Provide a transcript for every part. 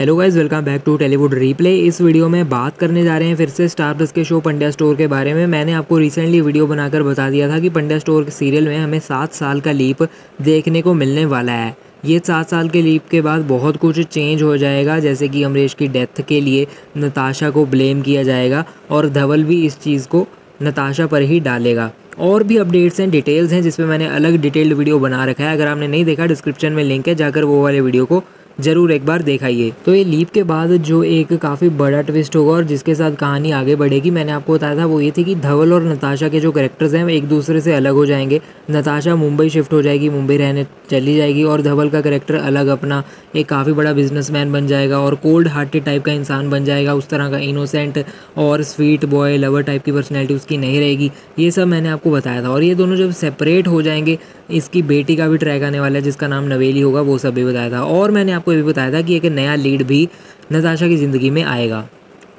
Hello guys welcome back to Tellywood replay इस video में बात करने जा रहे हैं फिर से स्टार प्लस के शो पंड्या स्टोर के बारे में। मैंने आपको रिसेंटली वीडियो बनाकर बता दिया था कि पंड्या स्टोर के सीरियल में हमें सात साल का लीप देखने को मिलने वाला है। ये सात साल के लीप के बाद बहुत कुछ चेंज हो जाएगा, जैसे कि अमरीश की डेथ के लिए नताशा को ब्लेम किया जाएगा और धवल भी इस चीज़ को नताशा पर ही डालेगा। और भी अपडेट्स हैं डिटेल्स हैं जिसपे मैंने अलग डिटेल्ड वीडियो बना रखा है। अगर आपने नहीं देखा डिस्क्रिप्शन में लिंक है, जाकर वो वाले वीडियो को ज़रूर एक बार देखाइए। तो ये लीप के बाद जो एक काफ़ी बड़ा ट्विस्ट होगा और जिसके साथ कहानी आगे बढ़ेगी, मैंने आपको बताया था, वो ये थी कि धवल और नताशा के जो करेक्टर्स हैं, वो एक दूसरे से अलग हो जाएँगे। नताशा मुंबई शिफ्ट हो जाएगी, मुंबई रहने चली जाएगी और धवल का करेक्टर अलग अपना एक काफ़ी बड़ा बिजनेसमैन बन जाएगा और कोल्ड हार्टेड टाइप का इंसान बन जाएगा, उस तरह का इनोसेंट और स्वीट बॉय लवर टाइप की पर्सनैलिटी उसकी नहीं रहेगी। ये सब मैंने आपको बताया था और ये दोनों जब सेपरेट हो जाएँगे इसकी बेटी का भी ट्रैक आने वाला है, जिसका नाम नवेली होगा, वो सब भी बताया था। और मैंने आपको ये भी बताया था कि एक नया लीड भी नताशा की ज़िंदगी में आएगा।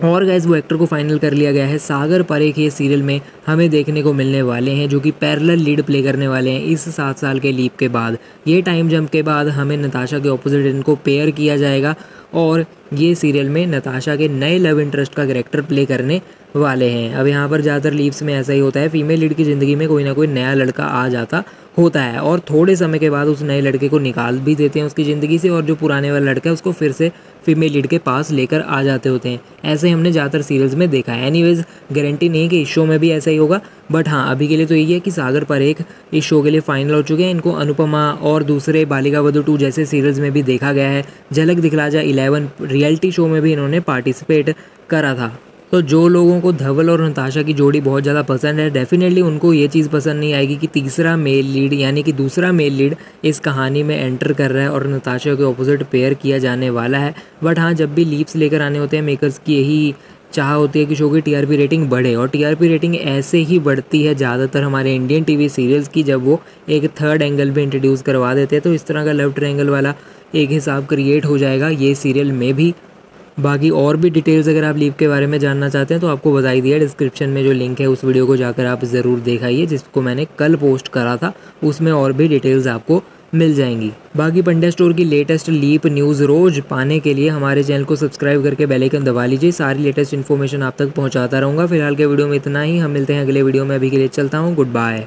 और गैस वो एक्टर को फाइनल कर लिया गया है। सागर परेख ये सीरियल में हमें देखने को मिलने वाले हैं, जो कि पैरेलल लीड प्ले करने वाले हैं इस सात साल के लीप के बाद। ये टाइम जंप के बाद हमें नताशा के ऑपोजिट इनको पेयर किया जाएगा और ये सीरियल में नताशा के नए लव इंटरेस्ट का करेक्टर प्ले करने वाले हैं। अब यहाँ पर ज़्यादातर लीव्स में ऐसा ही होता है। फीमेल लीड की ज़िंदगी में कोई ना कोई नया लड़का आ जाता होता है और थोड़े समय के बाद उस नए लड़के को निकाल भी देते हैं उसकी ज़िंदगी से और जो पुराने वाला लड़का है, उसको फिर से फीमेल लीड के पास लेकर आ जाते होते हैं। ऐसे हमने ज़्यादातर सीरियल्स में देखा है। एनीवेज गारंटी नहीं कि इस शो में भी ऐसा ही होगा बट हाँ अभी के लिए तो यही है कि सागर परेख इस शो के लिए फाइनल हो चुके हैं। इनको अनुपमा और दूसरे बालिका वधु टू जैसे सीरियल्स में भी देखा गया है। झलक दिखला जा इलेवन रियलिटी शो में भी इन्होंने पार्टिसिपेट करा था। तो जो लोगों को धवल और नताशा की जोड़ी बहुत ज़्यादा पसंद है डेफिनेटली उनको ये चीज़ पसंद नहीं आएगी कि तीसरा मेल लीड यानी कि दूसरा मेल लीड इस कहानी में एंटर कर रहा है और नताशा के ऑपोजिट पेयर किया जाने वाला है। बट हाँ जब भी लीप्स लेकर आने होते हैं मेकर्स की यही चाह होती है कि शो की टीआरपी रेटिंग बढ़े। और टीआरपी रेटिंग ऐसे ही बढ़ती है ज़्यादातर हमारे इंडियन टीवी सीरियल्स की, जब वो एक थर्ड एंगल भी इंट्रोड्यूस करवा देते हैं तो इस तरह का लव ट्रैंगल वाला एक हिसाब क्रिएट हो जाएगा, ये सीरियल में भी बाकी और भी डिटेल्स अगर आप लीव के बारे में जानना चाहते हैं तो आपको बताई दिया डिस्क्रिप्शन में जो लिंक है, उस वीडियो को जाकर आप ज़रूर देखाइए, जिसको मैंने कल पोस्ट करा था, उसमें और भी डिटेल्स आपको मिल जाएँगी। बाकी पंड्या स्टोर की लेटेस्ट लीप न्यूज़ रोज पाने के लिए हमारे चैनल को सब्सक्राइब करके बेल आइकन दबा लीजिए, सारी लेटेस्ट इन्फॉर्मेशन आप तक पहुंचाता रहूँगा। फ़िलहाल के वीडियो में इतना ही, हम मिलते हैं अगले वीडियो में, अभी के लिए चलता हूँ गुड बाय